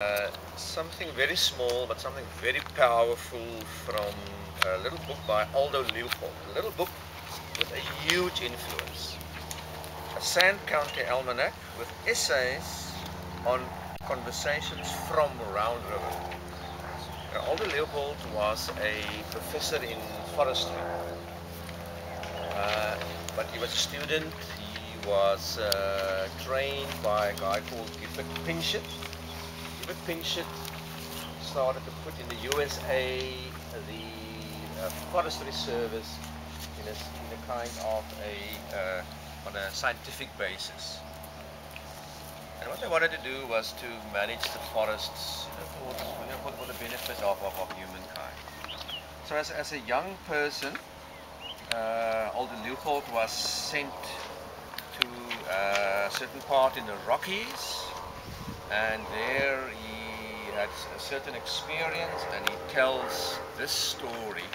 Uh, something very small but something very powerful from a little book by Aldo Leopold. A little book with a huge influence. A Sand County Almanac with essays on conversations from Round River. Uh, Aldo Leopold was a professor in forestry. Uh, but he was a student, he was uh, trained by a guy called Gifford Pinchot David Pinchot started to put in the USA the uh, Forestry Service in a, in a kind of a, uh, on a scientific basis. And what they wanted to do was to manage the forests for, for, the benefit of, of, of, humankind. So as, as a young person, uh, Aldo Leopold was sent to uh, a certain part in the Rockies and there he had a certain experience and he tells this story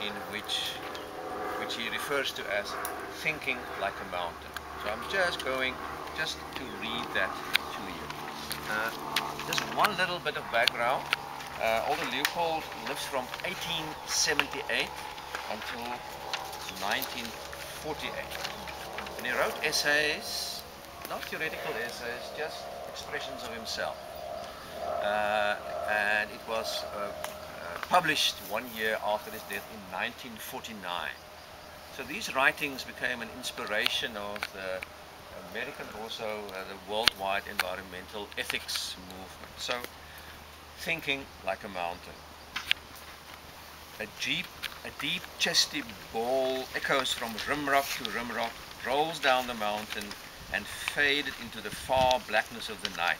in which which he refers to as thinking like a mountain. So I'm just going just to read that to you. Uh, just one little bit of background. Uh, Aldo Leopold lives from 1878 until 1948 and he wrote essays theoretical essays just expressions of himself. Uh, and it was uh, uh, published one year after his death in 1949. So these writings became an inspiration of the American, also uh, the worldwide environmental ethics movement. So thinking like a mountain. A deep, a deep chesty bawl echoes from rimrock to rimrock, rolls down the mountain and faded into the far blackness of the night.